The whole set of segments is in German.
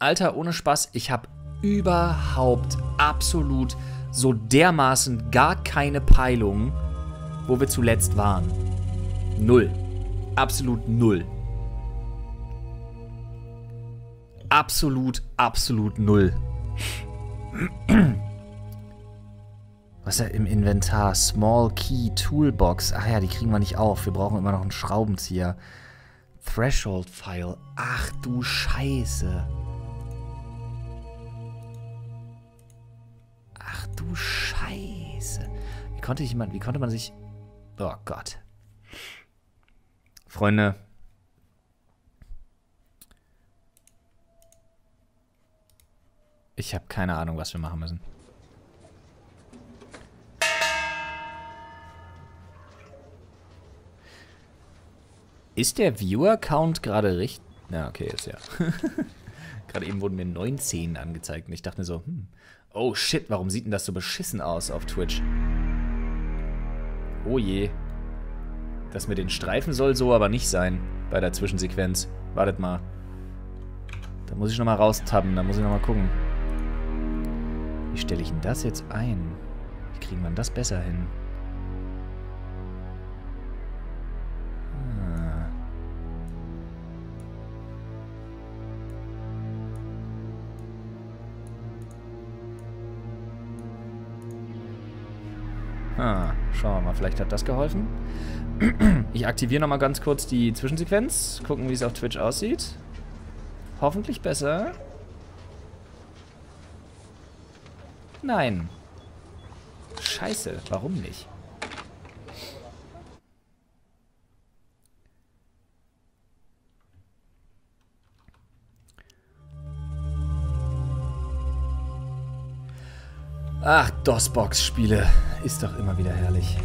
Alter, ohne Spaß, ich habe überhaupt absolut so dermaßen gar keine Peilung, wo wir zuletzt waren. Null. Absolut null. Absolut, absolut null. Was ist da im Inventar? Small Key Toolbox. Ach ja, die kriegen wir nicht auf. Wir brauchen immer noch einen Schraubenzieher. Threshold File. Ach du Scheiße. Du Scheiße. Wie konnte jemand, wie konnte man sich... Oh Gott. Freunde. Ich habe keine Ahnung, was wir machen müssen. Ist der Viewer-Count gerade richtig? Ja, okay, ist ja. gerade eben wurden mir 19 angezeigt und ich dachte mir so, hm, oh shit, warum sieht denn das so beschissen aus auf Twitch? Oh je. Das mit den Streifen soll so aber nicht sein bei der Zwischensequenz. Wartet mal. Da muss ich nochmal raustabben, da muss ich nochmal gucken. Wie stelle ich denn das jetzt ein? Wie kriegen wir das besser hin? Mal, vielleicht hat das geholfen. Ich aktiviere nochmal ganz kurz die Zwischensequenz. Gucken, wie es auf Twitch aussieht. Hoffentlich besser. Nein. Scheiße, warum nicht? Ach, DOS-Box-Spiele. Ist doch immer wieder herrlich.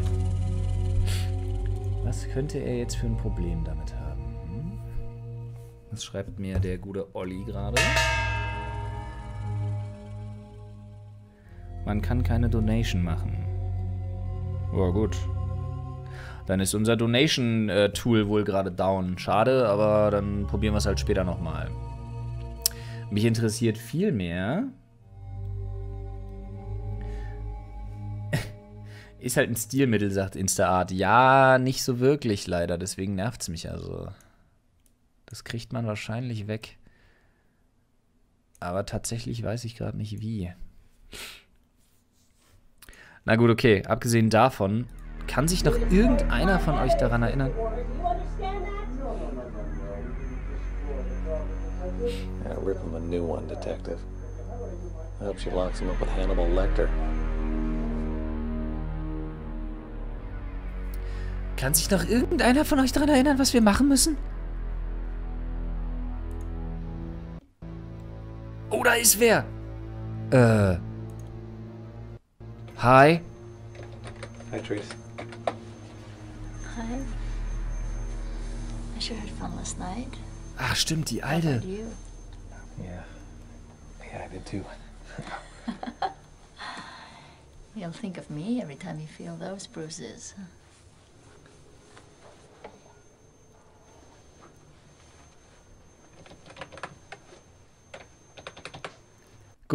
Was könnte er jetzt für ein Problem damit haben? Hm? Das schreibt mir der gute Olli gerade. Man kann keine Donation machen. Oh, gut. Dann ist unser Donation-Tool wohl gerade down. Schade, aber dann probieren wir es halt später nochmal. Mich interessiert viel mehr, Ist halt ein Stilmittel, sagt Instaart. Ja, nicht so wirklich leider, deswegen nervt es mich also. Das kriegt man wahrscheinlich weg. Aber tatsächlich weiß ich gerade nicht wie. Na gut, okay. Abgesehen davon, kann sich noch irgendeiner von euch daran erinnern? Yeah, rip him a new one, Detective. I hope she locks him up with Hannibal Lecter. Kann sich noch irgendeiner von euch daran erinnern, was wir machen müssen? Oh, da ist wer. Äh. Hi. Hi, Trace. Hi. I sure had fun last night. Ach, stimmt, die alte. Yeah. Yeah, I did too. You'll think of me every time you feel those bruises.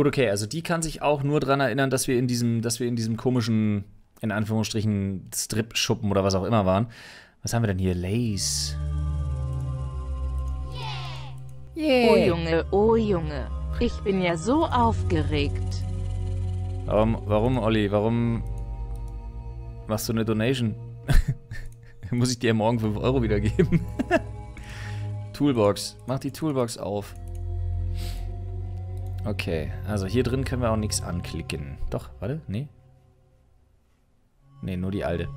Gut, okay, also die kann sich auch nur daran erinnern, dass wir in diesem, dass wir in diesem komischen, in Anführungsstrichen, Strip-Schuppen oder was auch immer waren. Was haben wir denn hier? Lace. Oh Junge, oh Junge. Ich bin ja so aufgeregt. Warum, warum, Olli? Warum machst du eine Donation? Muss ich dir morgen 5 Euro wiedergeben? Toolbox. Mach die Toolbox auf. Okay, also hier drin können wir auch nichts anklicken. Doch, warte, nee. Nee, nur die alte.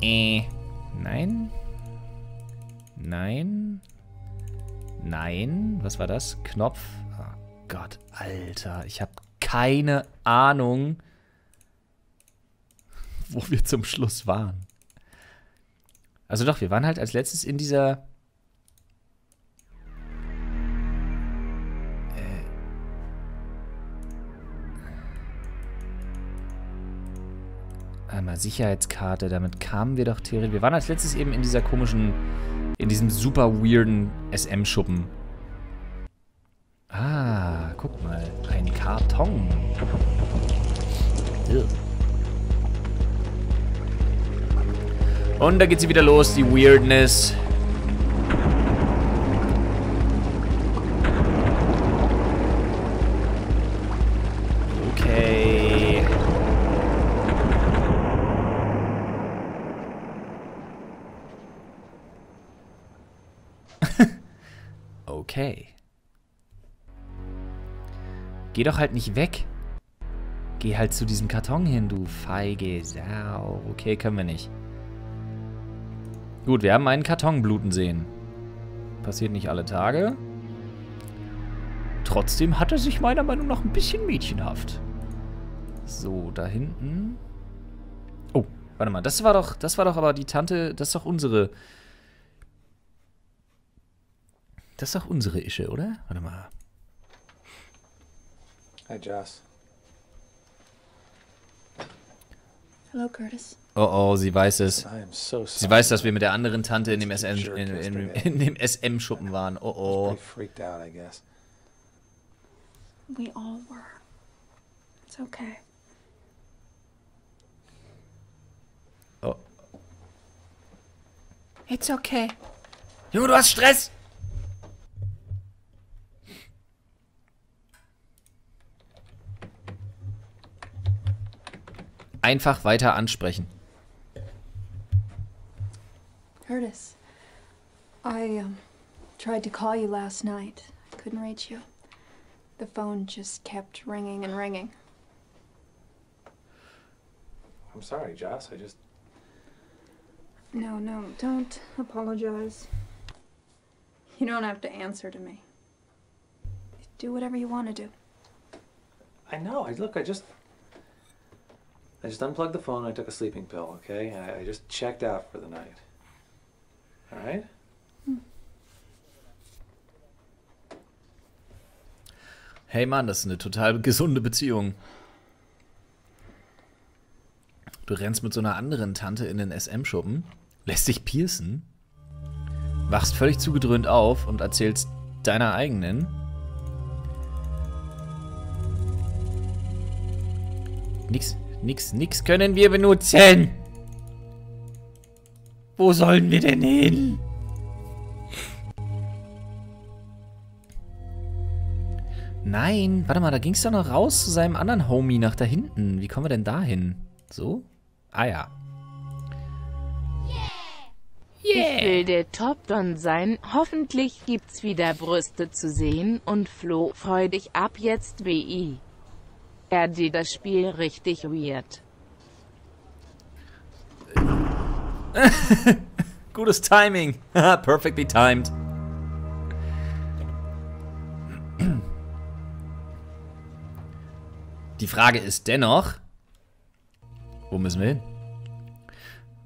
Äh, nein. Nein. Nein. Was war das? Knopf. Oh Gott, Alter. Ich habe keine Ahnung, wo wir zum Schluss waren. Also doch, wir waren halt als letztes in dieser... Sicherheitskarte, damit kamen wir doch theoretisch. Wir waren als letztes eben in dieser komischen, in diesem super weirden SM-Schuppen. Ah, guck mal. Ein Karton. Und da geht sie wieder los, die Weirdness. Geh doch halt nicht weg. Geh halt zu diesem Karton hin, du feige Sau. Okay, können wir nicht. Gut, wir haben einen Karton bluten sehen. Passiert nicht alle Tage. Trotzdem hat er sich meiner Meinung nach ein bisschen mädchenhaft. So, da hinten. Oh, warte mal, das war doch, das war doch aber die Tante, das ist doch unsere. Das ist doch unsere Ische, oder? Warte mal. Hi, Joss. Hello, Curtis. Oh oh, sie weiß es. So. Sie weiß, dass wir mit der anderen Tante in dem SM, in, in, in dem SM-Schuppen waren. Oh oh. Pretty freaked out, I guess. We all were. It's okay. oh. It's okay. Junge, du hast Stress. Einfach weiter ansprechen. Curtis, I um, tried to call you last night. I Couldn't reach you. The phone just kept ringing and ringing. I'm sorry, Joss. I just. No, no, don't apologize. You don't have to answer to me. Do whatever you want to do. I know. I look. I just. I just unplugged the phone. I took a sleeping pill. Okay. I, I just checked out for the night. All right. Hey Mann, das ist eine total gesunde Beziehung. Du rennst mit so einer anderen Tante in den SM-Schuppen, lässt dich piercen, wachst völlig zugedröhnt auf und erzählst deiner eigenen. Nix, nix, nix können wir benutzen. Wo sollen wir denn hin? Nein, warte mal, da ging es doch noch raus zu seinem anderen Homie nach da hinten. Wie kommen wir denn da hin? So? Ah ja. Ich will der Top-Don sein. Hoffentlich gibt's wieder Brüste zu sehen und Flo, freu dich ab jetzt WI. RD das Spiel richtig weird. Gutes Timing. Perfectly timed. Die Frage ist dennoch, wo müssen wir hin?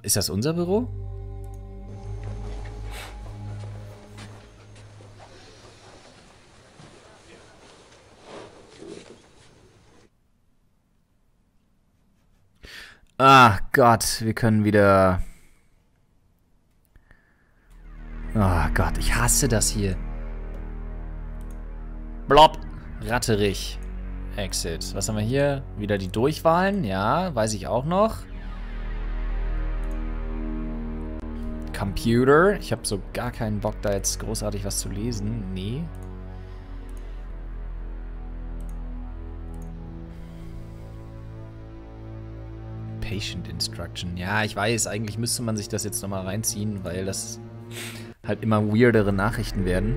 Ist das unser Büro? Ah Gott, wir können wieder... Oh Gott, ich hasse das hier. Blob. Ratterich. Exit. Was haben wir hier? Wieder die Durchwahlen. Ja, weiß ich auch noch. Computer. Ich habe so gar keinen Bock, da jetzt großartig was zu lesen. Nee. Patient Instruction. Ja, ich weiß, eigentlich müsste man sich das jetzt nochmal reinziehen, weil das halt immer weirdere Nachrichten werden.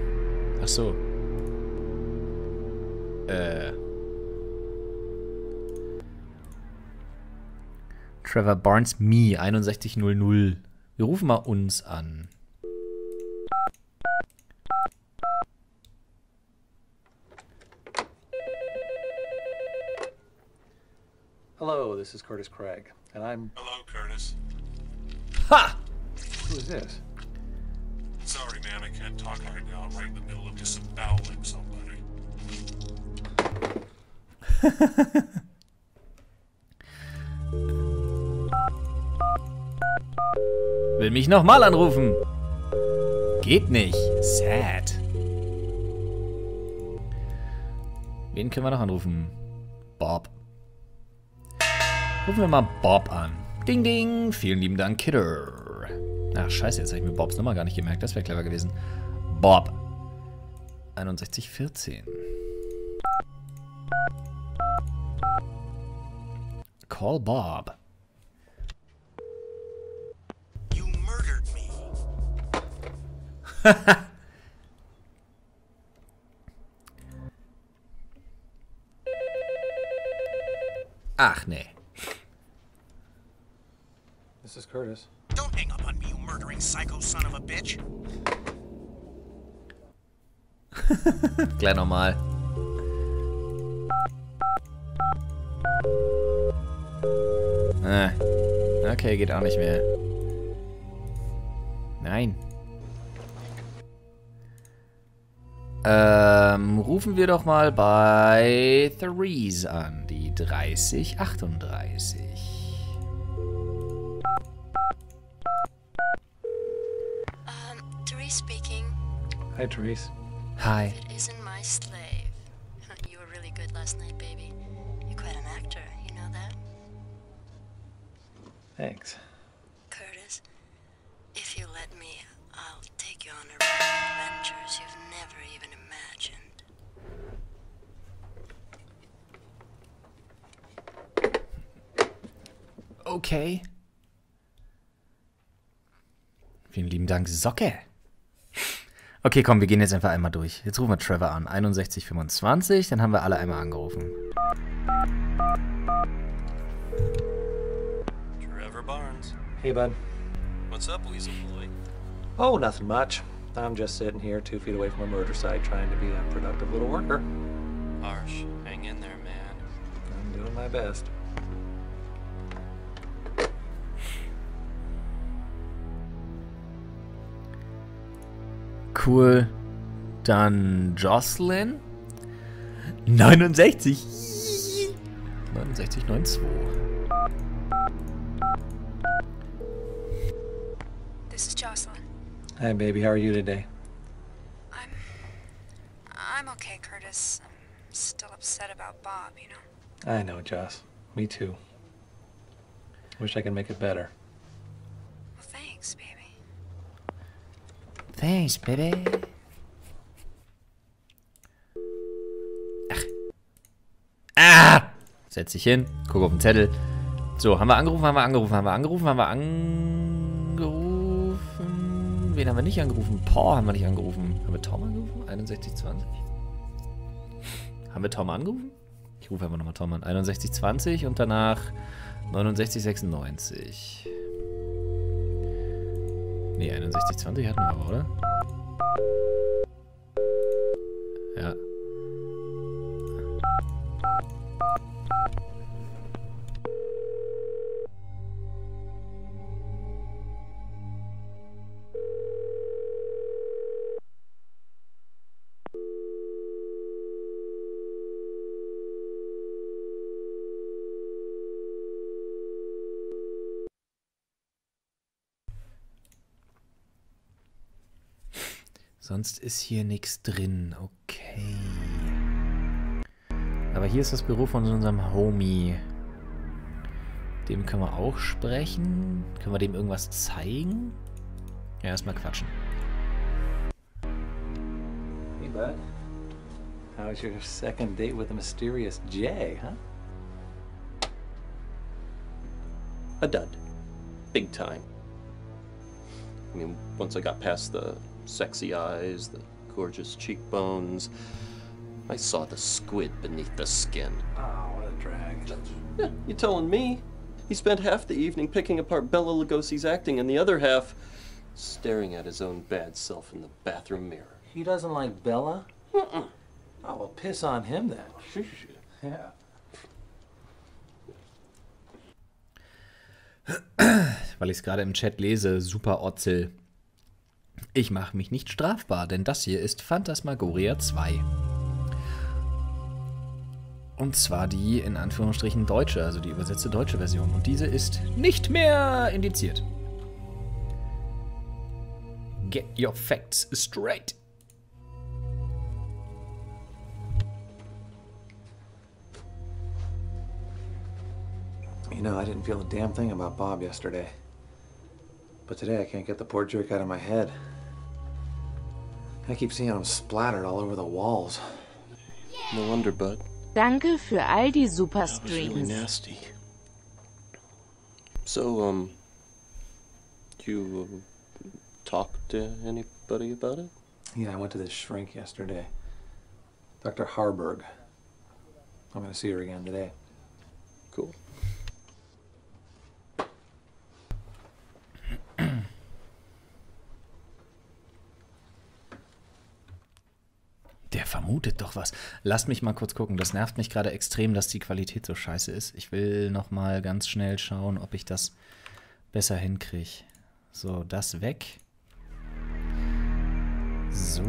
Ach so. Äh. Trevor Barnes Me 6100. Wir rufen mal uns an. Hello, this is Curtis Craig, and I'm. Hello, Curtis. Ha! Who is this? Sorry, man, I can't talk right now. I'm right in the middle of disemboweling somebody. Will mich nochmal anrufen. Geht nicht. Sad. Wen können wir noch anrufen? Bob. Rufen wir mal Bob an. Ding, ding. Vielen lieben Dank, Kidder. Ach, scheiße, jetzt habe ich mir Bobs Nummer gar nicht gemerkt. Das wäre clever gewesen. Bob. 6114. Call Bob. You murdered me. Ach, nee. This is Curtis. Don't hang up on me, you murdering psycho son of a bitch. Gleich nochmal. Ah. Okay, geht auch nicht mehr. Nein. Ähm, rufen wir doch mal bei Therese an, die 3038. Speaking. Hi, Therese. Hi. It isn't my slave. You were really good last night, baby. You're quite an actor, you know that? Thanks. Curtis, if you let me, I'll take you on a ride of adventures you've never even imagined. Okay. Vielen lieben Dank, Socke. Okay, komm, wir gehen jetzt einfach einmal durch. Jetzt rufen wir Trevor an. 6125, dann haben wir alle einmal angerufen. Trevor Barnes. Hey, bud. What's up, Weasel Boy? Oh, nothing much. I'm just sitting here two feet away from a murder site trying to be a productive little worker. Harsh. Hang in there, man. I'm doing my best. Cool. Dann Jocelyn. 69. 69, 92. This is Jocelyn. Hi, baby. How are you today? I'm. I'm okay, Curtis. I'm still upset about Bob, you know? I know, Joss. Me too. Wish I could make it better. Thanks, baby. Ach. Ah! Setz dich hin, guck auf den Zettel. So, haben wir angerufen, haben wir angerufen, haben wir angerufen, haben wir angerufen. Wen haben wir nicht angerufen? Paul haben wir nicht angerufen. Haben wir Tom angerufen? 6120. Haben wir Tom angerufen? Ich rufe einfach nochmal Tom an. 6120 und danach 6996. Nee, 6120 hatten wir aber, oder? Ja. Sonst ist hier nichts drin. Okay. Aber hier ist das Büro von unserem Homie. Dem können wir auch sprechen. Können wir dem irgendwas zeigen? Ja, erstmal quatschen. Hey, bud. How's your second date with the mysterious Jay, huh? A dud. Big time. I mean, once I got past the sexy eyes, the gorgeous cheekbones, I saw the squid beneath the skin. Oh, what a drag. Yeah, you telling me? He spent half the evening picking apart Bella Lugosi's acting and the other half staring at his own bad self in the bathroom mirror. He doesn't like Bella? Oh, well, piss on him then. Yeah. Weil ich es gerade im Chat lese. Super Otzel. Ich mache mich nicht strafbar, denn das hier ist Phantasmagoria 2. Und zwar die in Anführungsstrichen deutsche, also die übersetzte deutsche Version. Und diese ist nicht mehr indiziert. Get your facts straight. You know, I didn't feel a damn thing about Bob yesterday. But today I can't get the poor jerk out of my head. I keep seeing them splattered all over the walls. No wonder, bud. Danke für all die super That was really Streams. nasty. So, um, you uh, talked to anybody about it? Yeah, I went to this shrink yesterday. Dr. Harburg. I'm gonna see her again today. Cool. Vermutet doch was. Lasst mich mal kurz gucken. Das nervt mich gerade extrem, dass die Qualität so scheiße ist. Ich will noch mal ganz schnell schauen, ob ich das besser hinkriege. So, das weg. So.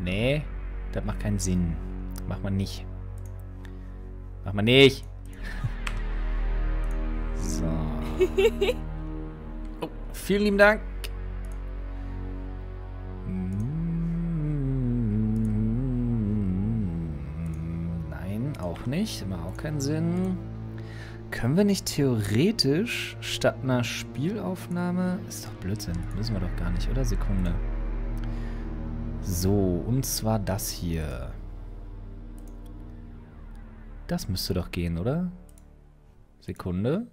Nee, das macht keinen Sinn. Macht man nicht. Macht man nicht. So. Oh, vielen lieben Dank. Nicht. Macht auch keinen Sinn. Können wir nicht theoretisch statt einer Spielaufnahme... Ist doch Blödsinn. Müssen wir doch gar nicht, oder? Sekunde. So, und zwar das hier. Das müsste doch gehen, oder? Sekunde.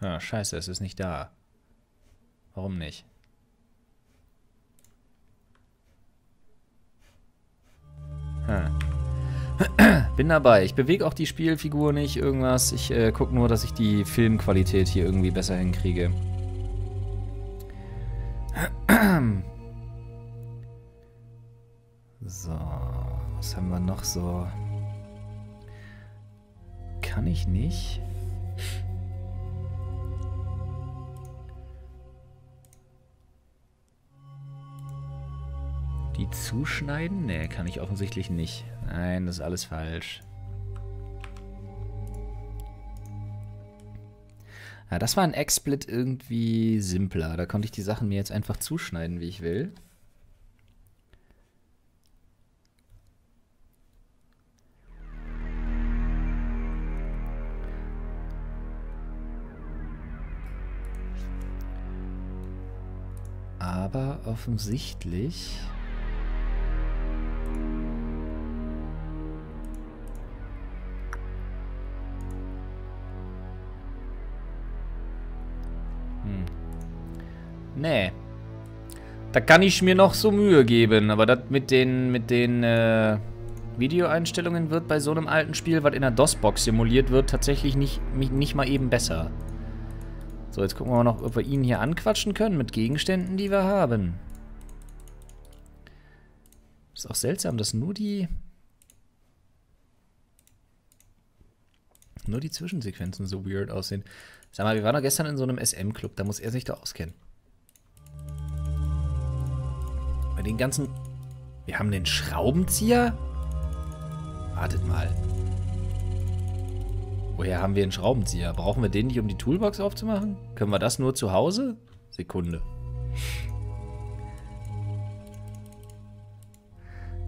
Ah, scheiße, es ist nicht da. Warum nicht? Hm. Bin dabei. Ich bewege auch die Spielfigur nicht, irgendwas. Ich äh, gucke nur, dass ich die Filmqualität hier irgendwie besser hinkriege. So, was haben wir noch so? Kann ich nicht? Die zuschneiden? Nee, kann ich offensichtlich nicht. Nein, das ist alles falsch. Ja, das war ein XSplit irgendwie simpler. Da konnte ich die Sachen mir jetzt einfach zuschneiden, wie ich will. Aber offensichtlich... Da kann ich mir noch so Mühe geben, aber das mit den, mit den äh, Videoeinstellungen wird bei so einem alten Spiel, was in der DOS-Box simuliert wird, tatsächlich nicht, nicht mal eben besser. So, jetzt gucken wir mal noch, ob wir ihn hier anquatschen können mit Gegenständen, die wir haben. Ist auch seltsam, dass nur die... Nur die Zwischensequenzen so weird aussehen. Sag mal, wir waren doch gestern in so einem SM-Club, da muss er sich doch auskennen. Den ganzen... Wir haben den Schraubenzieher? Wartet mal. Woher haben wir einen Schraubenzieher? Brauchen wir den nicht, um die Toolbox aufzumachen? Können wir das nur zu Hause? Sekunde.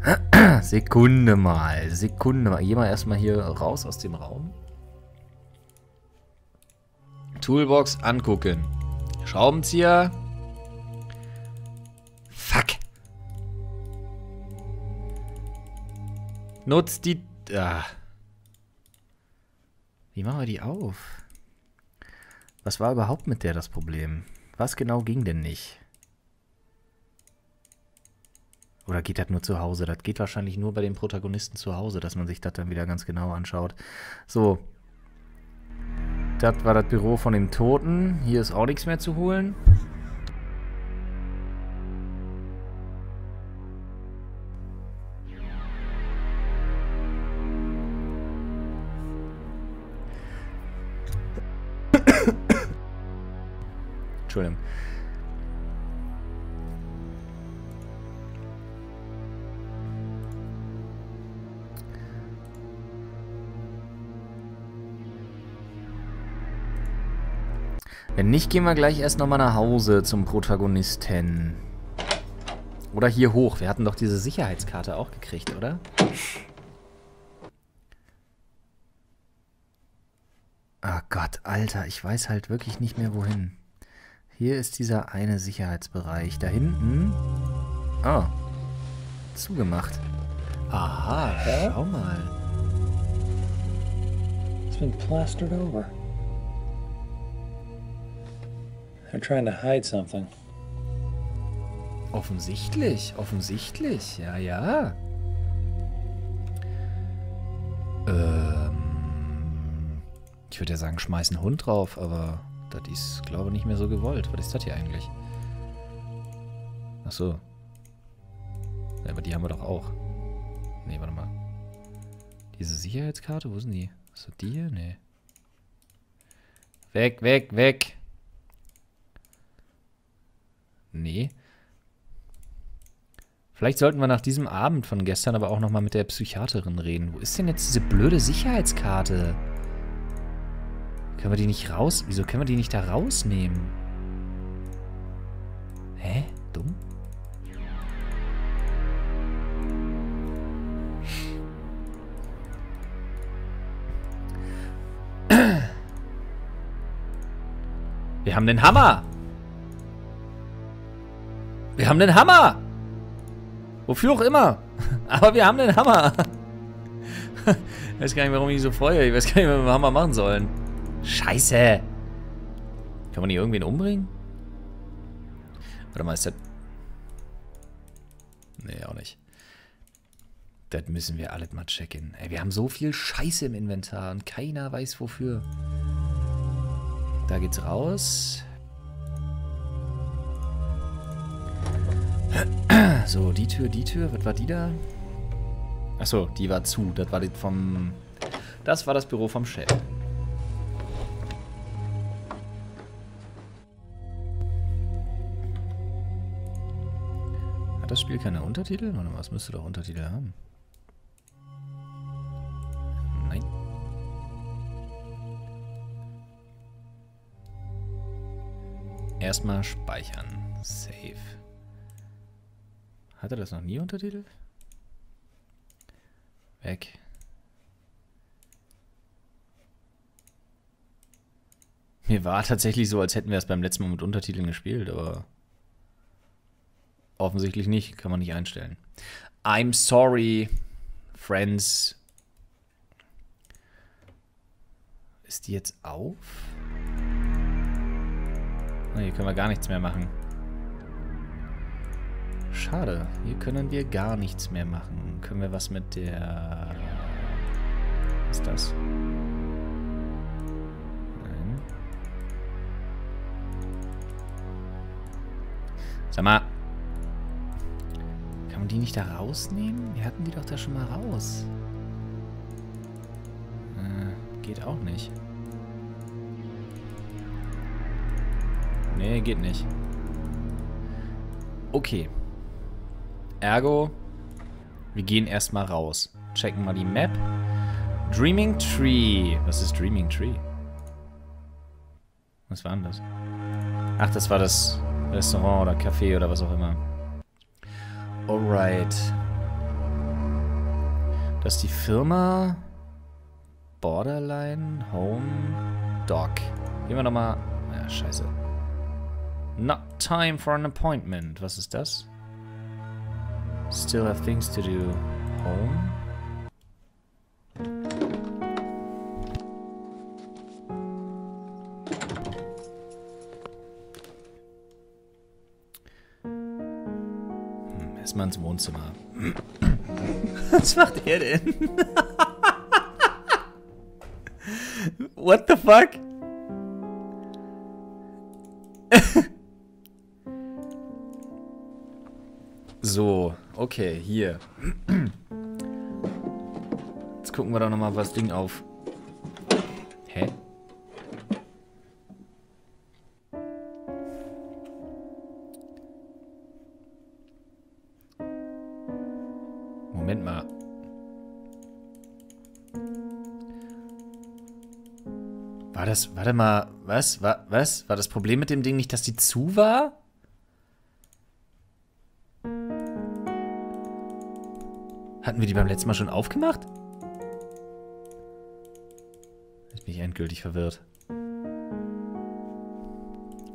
Sekunde mal. Sekunde mal. Geh mal erstmal hier raus aus dem Raum. Toolbox angucken. Schraubenzieher. Nutzt die... Ah. Wie machen wir die auf? Was war überhaupt mit der das Problem? Was genau ging denn nicht? Oder geht das nur zu Hause? Das geht wahrscheinlich nur bei den Protagonisten zu Hause, dass man sich das dann wieder ganz genau anschaut. So. Das war das Büro von dem Toten. Hier ist auch nichts mehr zu holen. Entschuldigung. Wenn nicht, gehen wir gleich erst nochmal nach Hause zum Protagonisten. Oder hier hoch. Wir hatten doch diese Sicherheitskarte auch gekriegt, oder? Ah oh Gott, Alter, ich weiß halt wirklich nicht mehr wohin. Hier ist dieser eine Sicherheitsbereich. Da hinten... Oh. Zugemacht. Aha, schau mal. It's been plastered over. They're trying to hide something. Offensichtlich, offensichtlich. Ja, ja. Ähm, ich würde ja sagen, schmeiß einen Hund drauf, aber das ist, glaube ich, nicht mehr so gewollt. Was ist das hier eigentlich? Ach so. Ja, aber die haben wir doch auch. Nee, warte mal. Diese Sicherheitskarte, wo sind die? Ist das die hier? Nee. Weg, weg, weg. Nee. Vielleicht sollten wir nach diesem Abend von gestern aber auch nochmal mit der Psychiaterin reden. Wo ist denn jetzt diese blöde Sicherheitskarte? Können wir die nicht raus... Wieso können wir die nicht da rausnehmen? Hä? Dumm? Wir haben den Hammer! Wir haben den Hammer! Wofür auch immer. Aber wir haben den Hammer. Ich weiß gar nicht, warum ich so freue. Ich weiß gar nicht, was wir mit dem Hammer machen sollen. Scheiße. Kann man hier irgendwen umbringen? Warte mal, ist das... Nee, auch nicht. Das müssen wir alles mal checken. Ey, wir haben so viel Scheiße im Inventar und keiner weiß wofür. Da geht's raus. So, die Tür, die Tür. Was war die da? Achso, die war zu. Das war die vom... Das war das Büro vom Chef. Das Spiel keine Untertitel? Warte mal, was müsste doch Untertitel haben? Nein. Erstmal speichern. Save. Hat er das noch nie untertitelt? Weg. Mir war tatsächlich so, als hätten wir es beim letzten Mal mit Untertiteln gespielt, aber offensichtlich nicht. Kann man nicht einstellen. I'm sorry, friends. Ist die jetzt auf? Oh, hier können wir gar nichts mehr machen. Schade, hier können wir gar nichts mehr machen. Können wir was mit der... Was ist das? Nein. Sag mal. Kann man die nicht da rausnehmen? Wir hatten die doch da schon mal raus. Äh, geht auch nicht. Nee, geht nicht. Okay. Ergo, wir gehen erstmal raus. Checken mal die Map. Dreaming Tree. Was ist Dreaming Tree? Was war denn das? Ach, das war das Restaurant oder Café oder was auch immer. Alright. Das ist die Firma Borderline Home Doc. Gehen wir nochmal... Ja, scheiße. Not time for an appointment. Was ist das? Still have things to do. Home? Erstmal ins Wohnzimmer. Was macht er denn? What the fuck? so, okay, hier. Jetzt gucken wir doch nochmal was Ding auf. Das, warte mal, was, war, was? War das Problem mit dem Ding nicht, dass die zu war? Hatten wir die beim letzten Mal schon aufgemacht? Lass mich einen endgültig verwirrt.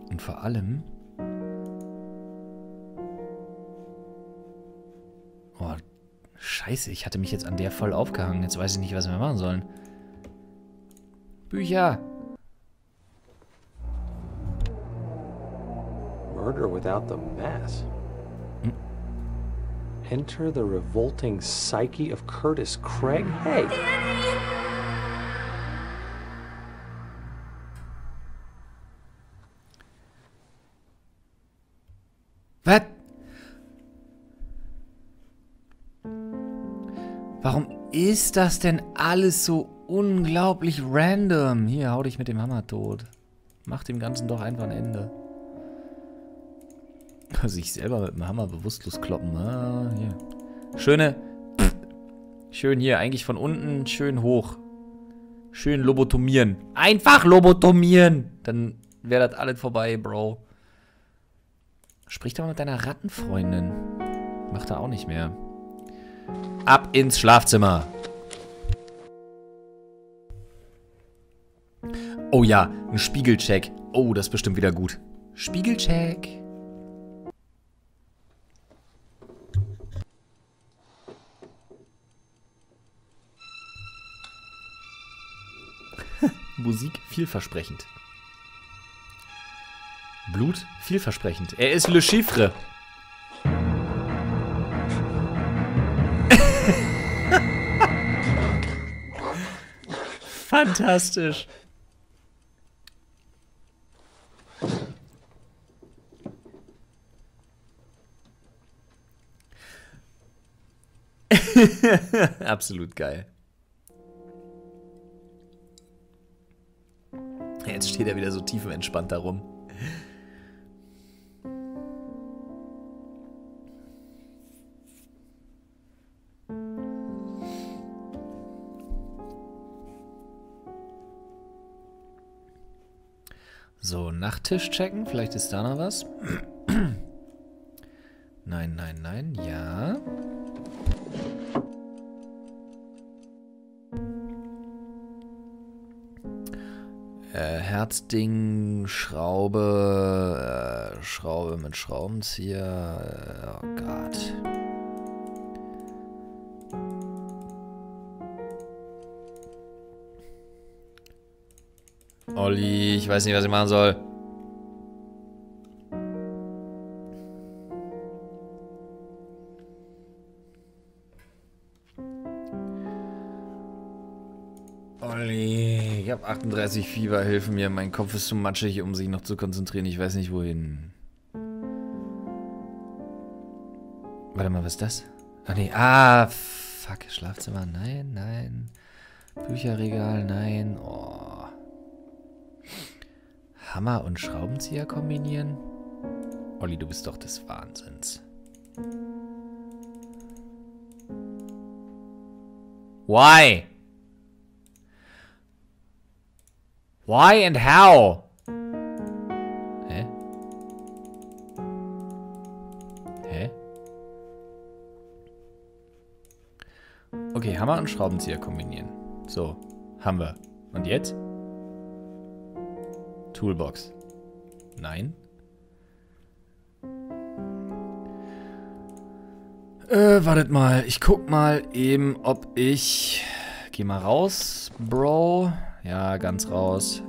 Und vor allem... Oh, scheiße, ich hatte mich jetzt an der voll aufgehangen. Jetzt weiß ich nicht, was wir machen sollen. Bücher! Murder without the mass. Enter the revolting psyche of Curtis Craig. Hey! Was? Warum ist das denn alles so unglaublich random? Hier, hau dich mit dem Hammer tot. Mach dem Ganzen doch einfach ein Ende. Sich selber mit dem Hammer bewusstlos kloppen. Ah, hier. Schöne. Schön hier, eigentlich von unten, schön hoch. Schön lobotomieren. Einfach lobotomieren. Dann wäre das alles vorbei, Bro. Sprich doch mal mit deiner Rattenfreundin. Macht er auch nicht mehr. Ab ins Schlafzimmer. Oh ja, ein Spiegelcheck. Oh, das ist bestimmt wieder gut. Spiegelcheck. Musik vielversprechend. Blut vielversprechend. Er ist Le Chiffre. Fantastisch. Absolut geil. Jetzt steht er wieder so tiefenentspannt da rum. So, Nachttisch checken. Vielleicht ist da noch was. Herzding, Schraube, äh, Schraube mit Schraubenzieher. Äh, oh Gott. Olli, ich weiß nicht, was ich machen soll. Habe 38 Fieber, hilf mir. Mein Kopf ist zu matschig, um sich noch zu konzentrieren. Ich weiß nicht, wohin. Warte mal, was ist das? Ach nee, ah, fuck, Schlafzimmer, nein, nein. Bücherregal, nein, oh. Hammer und Schraubenzieher kombinieren? Olli, du bist doch des Wahnsinns. Why? Why and how? Hä? Hä? Okay, Hammer und Schraubenzieher kombinieren. So, haben wir. Und jetzt? Toolbox. Nein. Äh, wartet mal. Ich guck mal eben, ob ich... Geh mal raus, Bro. Ja, ganz raus.